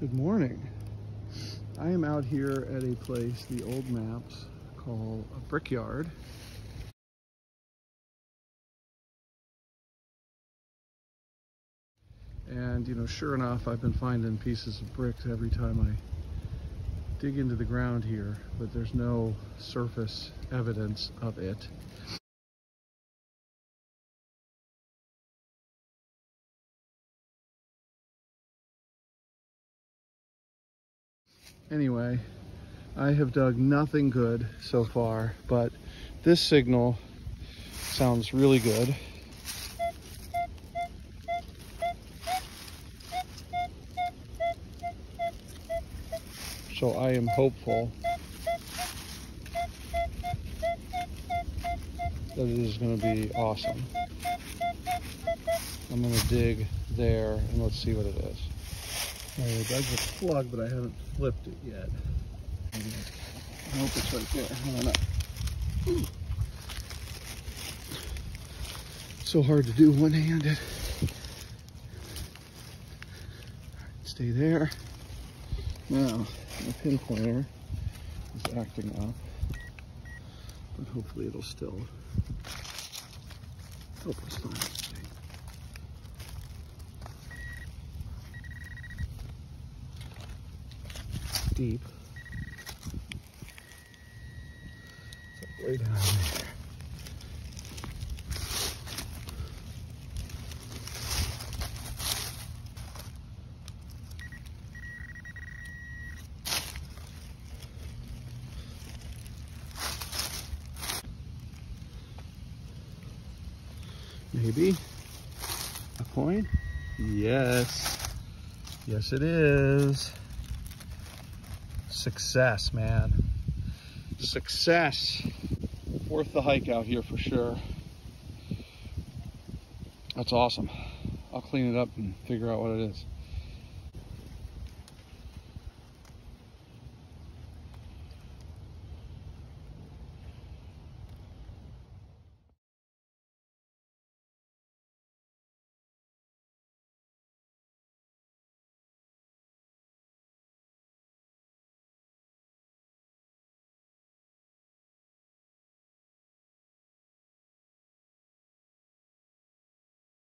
Good morning. I am out here at a place the old maps call a brickyard. And you know, sure enough, I've been finding pieces of bricks every time I dig into the ground here, but there's no surface evidence of it. Anyway, I have dug nothing good so far, but this signal sounds really good. So I am hopeful that it is going to be awesome. I'm going to dig there and let's see what it is. I dug the plug, but I haven't flipped it yet. I hope it's right there. I don't know. So hard to do one-handed. Stay there. Now, my pinpointer is acting up, but hopefully it'll still help us find deep. It's way down there. Maybe a coin? Yes. Yes, it is. Success, man. Success. Worth the hike out here for sure. That's awesome. I'll clean it up and figure out what it is.